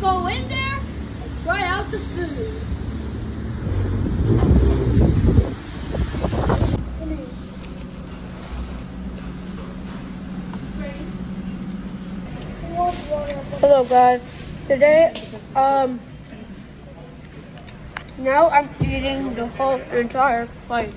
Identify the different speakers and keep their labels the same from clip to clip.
Speaker 1: go in there and try out the food. Hello guys. Today, um, now I'm eating the whole entire plate.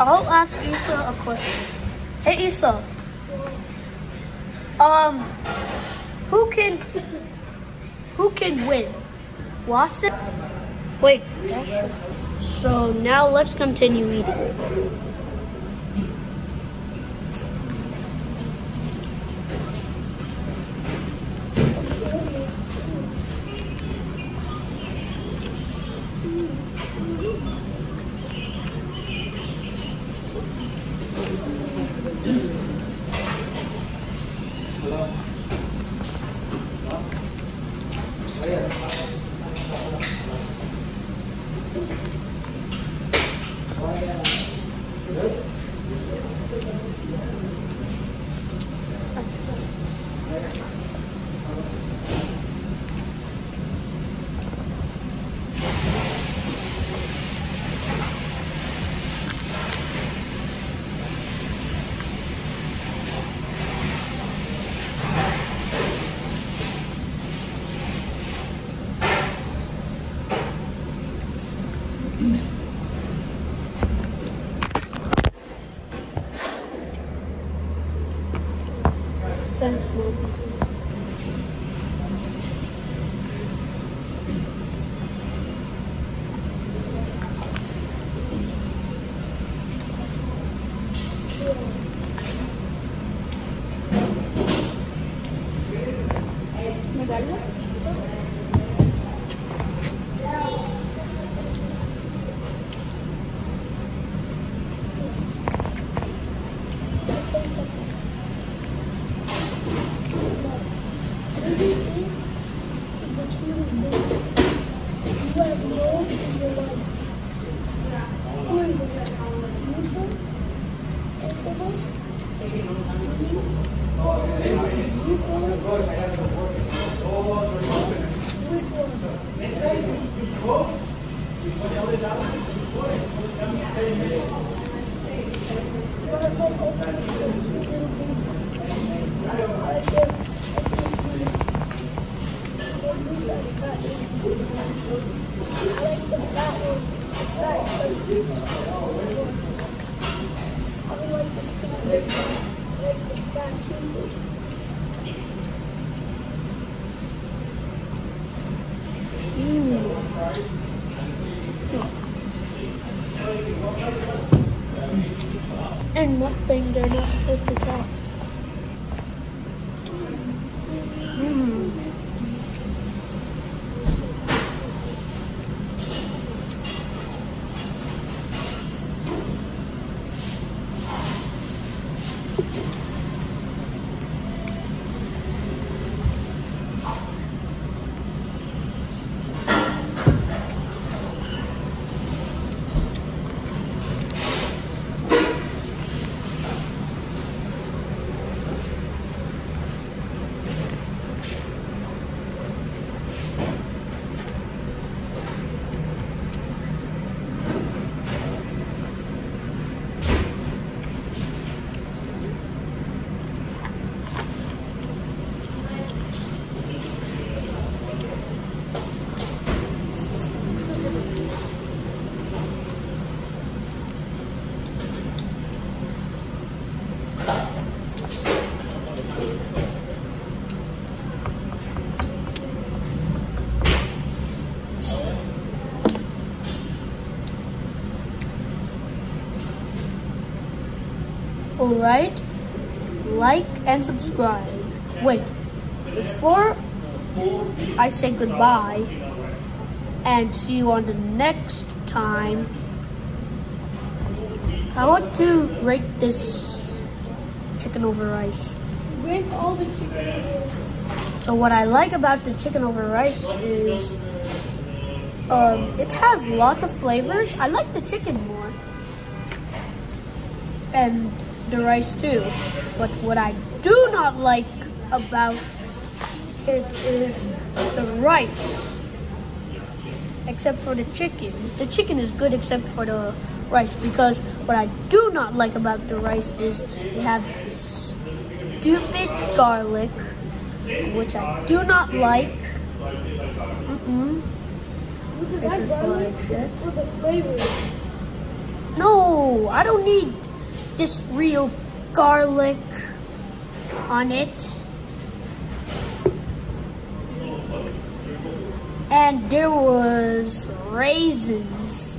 Speaker 1: I'll ask Issa a question. Hey Issa. Um, who can who can win? Watson? Wait. So now let's continue eating. Thanks, Mom. I like the and nothing they're not supposed to talk. Alright, like and subscribe. Wait, before I say goodbye and see you on the next time, I want to rate this chicken over rice.
Speaker 2: Bring all the chicken.
Speaker 1: So what I like about the chicken over rice is um, it has lots of flavors. I like the chicken more. And the rice too. But what I do not like about it is the rice. Except for the chicken. The chicken is good except for the rice because what I do not like about the rice is they have stupid garlic which I do not like. Mm-mm. This is shit.
Speaker 2: For the flavor.
Speaker 1: No, I don't need this real garlic on it. And there was raisins,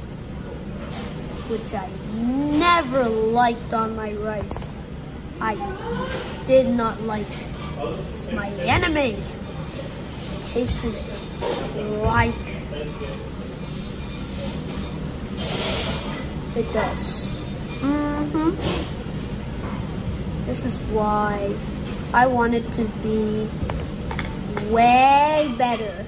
Speaker 1: which I never liked on my rice. I did not like it. It's my enemy. Tastes like it does. Mm-hmm. This is why I want it to be way better.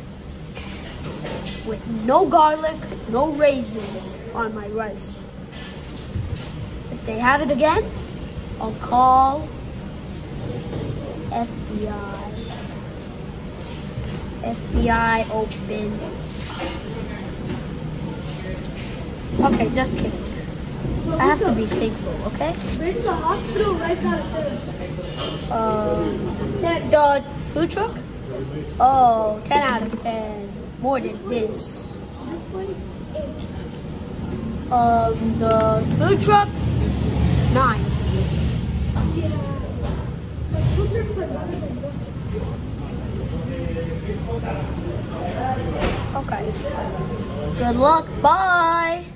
Speaker 1: With no garlic, no raisins on my rice. If they have it again, I'll call FBI. FBI open. Okay, just kidding. I have to be faithful, okay?
Speaker 2: Bring the hospital rice out of
Speaker 1: Um, the food truck? Oh, 10 out of 10. More than this.
Speaker 2: This place?
Speaker 1: Um, the food truck? 9.
Speaker 2: Yeah. But food trucks are better than this.
Speaker 1: Okay. Good luck. Bye.